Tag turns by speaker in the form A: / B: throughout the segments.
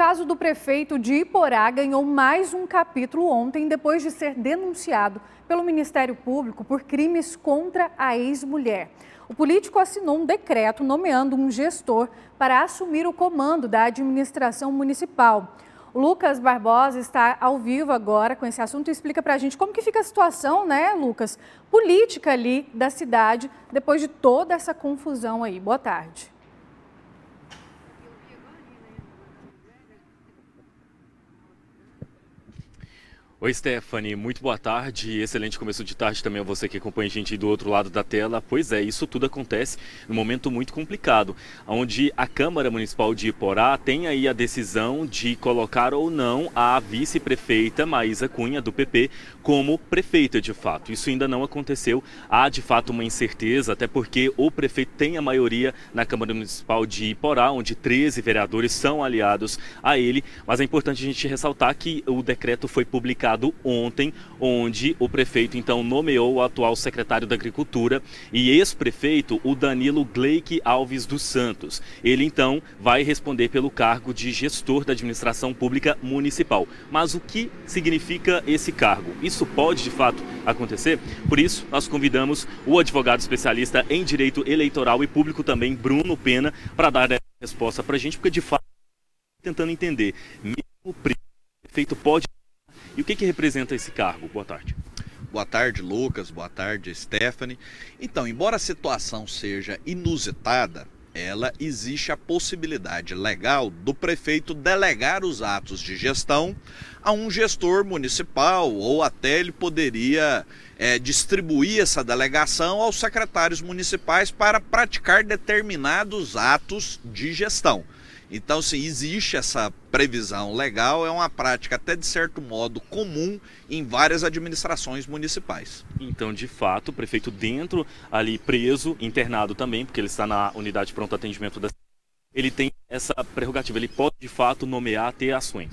A: caso do prefeito de Iporá ganhou mais um capítulo ontem, depois de ser denunciado pelo Ministério Público por crimes contra a ex-mulher. O político assinou um decreto nomeando um gestor para assumir o comando da administração municipal. Lucas Barbosa está ao vivo agora com esse assunto e explica para a gente como que fica a situação, né, Lucas, política ali da cidade depois de toda essa confusão aí. Boa tarde.
B: Oi, Stephanie, muito boa tarde. Excelente começo de tarde também a você que acompanha a gente do outro lado da tela. Pois é, isso tudo acontece num momento muito complicado, onde a Câmara Municipal de Iporá tem aí a decisão de colocar ou não a vice-prefeita Maísa Cunha, do PP, como prefeita de fato. Isso ainda não aconteceu. Há de fato uma incerteza, até porque o prefeito tem a maioria na Câmara Municipal de Iporá, onde 13 vereadores são aliados a ele. Mas é importante a gente ressaltar que o decreto foi publicado ontem, onde o prefeito então nomeou o atual secretário da Agricultura e ex-prefeito, o Danilo Gleick Alves dos Santos. Ele então vai responder pelo cargo de gestor da administração pública municipal. Mas o que significa esse cargo? Isso pode de fato acontecer? Por isso, nós convidamos o advogado especialista em direito eleitoral e público também, Bruno Pena, para dar essa resposta para a gente, porque de fato tentando entender, mesmo o prefeito pode e o que, que representa esse cargo? Boa tarde.
C: Boa tarde, Lucas. Boa tarde, Stephanie. Então, embora a situação seja inusitada, ela existe a possibilidade legal do prefeito delegar os atos de gestão a um gestor municipal ou até ele poderia é, distribuir essa delegação aos secretários municipais para praticar determinados atos de gestão. Então, sim, existe essa previsão legal, é uma prática até de certo modo comum em várias administrações municipais.
B: Então, de fato, o prefeito dentro ali preso, internado também, porque ele está na unidade de pronto atendimento da ele tem essa prerrogativa, ele pode de fato nomear, ter ações.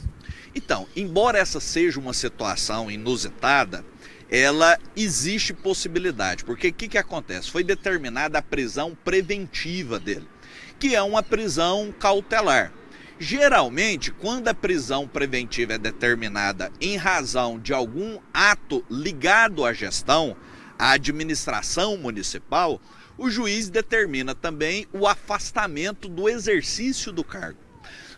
C: Então, embora essa seja uma situação inusitada, ela existe possibilidade, porque o que, que acontece? Foi determinada a prisão preventiva dele que é uma prisão cautelar. Geralmente, quando a prisão preventiva é determinada em razão de algum ato ligado à gestão, à administração municipal, o juiz determina também o afastamento do exercício do cargo.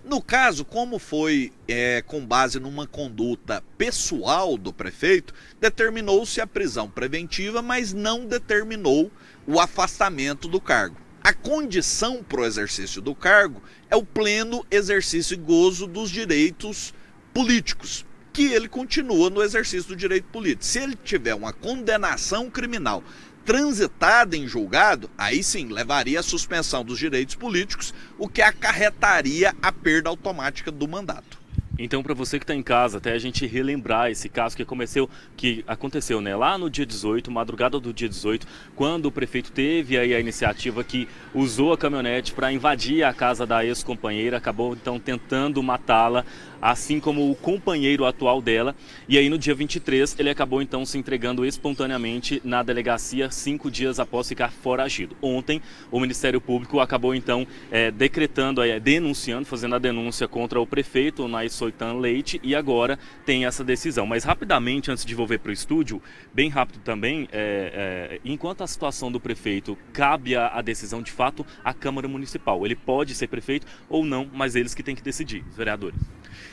C: No caso, como foi é, com base numa conduta pessoal do prefeito, determinou-se a prisão preventiva, mas não determinou o afastamento do cargo. A condição para o exercício do cargo é o pleno exercício e gozo dos direitos políticos, que ele continua no exercício do direito político. Se ele tiver uma condenação criminal transitada em julgado, aí sim levaria à suspensão dos direitos políticos, o que acarretaria a perda automática do mandato.
B: Então, para você que está em casa, até a gente relembrar esse caso que aconteceu, que aconteceu né, lá no dia 18, madrugada do dia 18, quando o prefeito teve aí a iniciativa que usou a caminhonete para invadir a casa da ex-companheira, acabou então tentando matá-la assim como o companheiro atual dela. E aí no dia 23 ele acabou então se entregando espontaneamente na delegacia cinco dias após ficar foragido. Ontem o Ministério Público acabou então é, decretando, é, denunciando, fazendo a denúncia contra o prefeito Nais Soitan Leite e agora tem essa decisão. Mas rapidamente, antes de volver para o estúdio, bem rápido também, é, é, enquanto a situação do prefeito cabe a, a decisão de fato à Câmara Municipal. Ele pode ser prefeito ou não, mas eles que têm que decidir, os vereadores.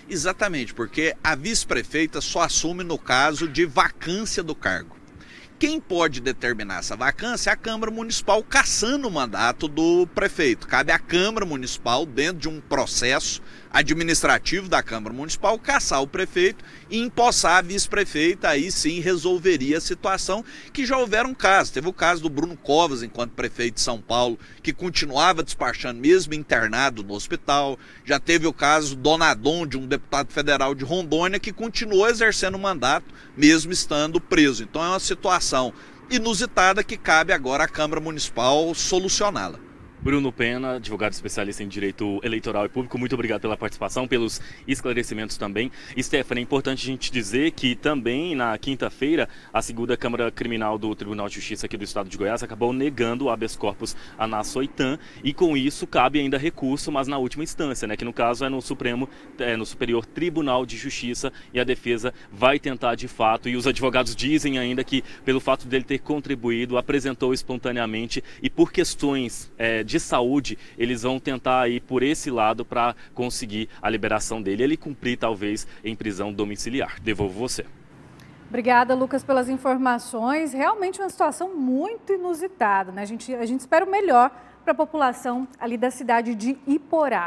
C: Exatamente, porque a vice-prefeita só assume no caso de vacância do cargo. Quem pode determinar essa vacância é a Câmara Municipal caçando o mandato do prefeito. Cabe à Câmara Municipal, dentro de um processo administrativo da Câmara Municipal, caçar o prefeito e empossar a vice-prefeita, aí sim resolveria a situação, que já houveram casos. Teve o caso do Bruno Covas, enquanto prefeito de São Paulo, que continuava despachando mesmo internado no hospital. Já teve o caso do Donadon, de um deputado federal de Rondônia, que continuou exercendo o mandato, mesmo estando preso. Então é uma situação inusitada que cabe agora à Câmara Municipal solucioná-la.
B: Bruno Pena, advogado especialista em direito eleitoral e público, muito obrigado pela participação, pelos esclarecimentos também. Stephanie, é importante a gente dizer que também na quinta-feira a segunda Câmara Criminal do Tribunal de Justiça aqui do Estado de Goiás acabou negando o habeas corpus a Nasso Oitan e com isso cabe ainda recurso, mas na última instância, né, que no caso é no Supremo, é no Superior Tribunal de Justiça e a defesa vai tentar de fato e os advogados dizem ainda que pelo fato dele ter contribuído, apresentou espontaneamente e por questões é, de de saúde, eles vão tentar ir por esse lado para conseguir a liberação dele. Ele cumprir, talvez, em prisão domiciliar. Devolvo você.
A: Obrigada, Lucas, pelas informações. Realmente uma situação muito inusitada, né? A gente, a gente espera o melhor para a população ali da cidade de Iporá.